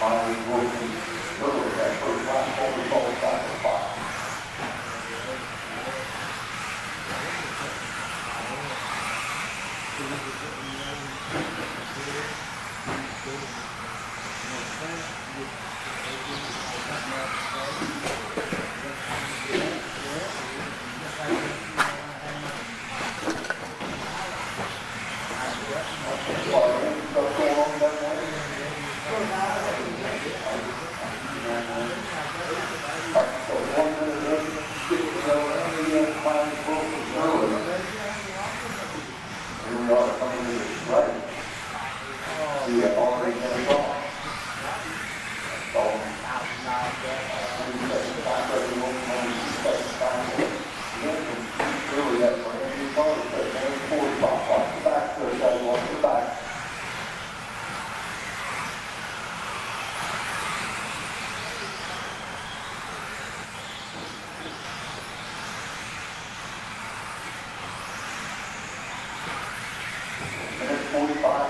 Monterey Wilson River at first line, over followed by the five.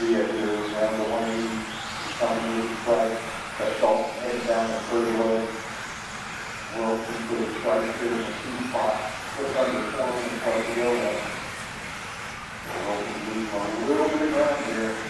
via to around the lane, coming to the track, that head down the third road. We'll consider strike here in the two spot. Looks like the corner in front of. We'll open a little bit around here.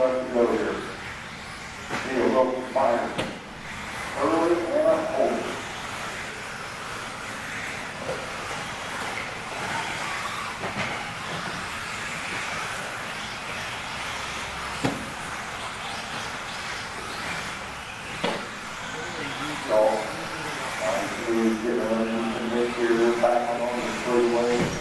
let it go here. Be a local fire. Early and old. So, I'm going to get a little bit here back along the freeway.